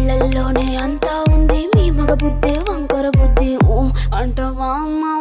కళ్ళల్లోనే అంతా ఉంది. మీ మగ బుద్ధి వంకర బుద్ధి. అంటవా అమ్మ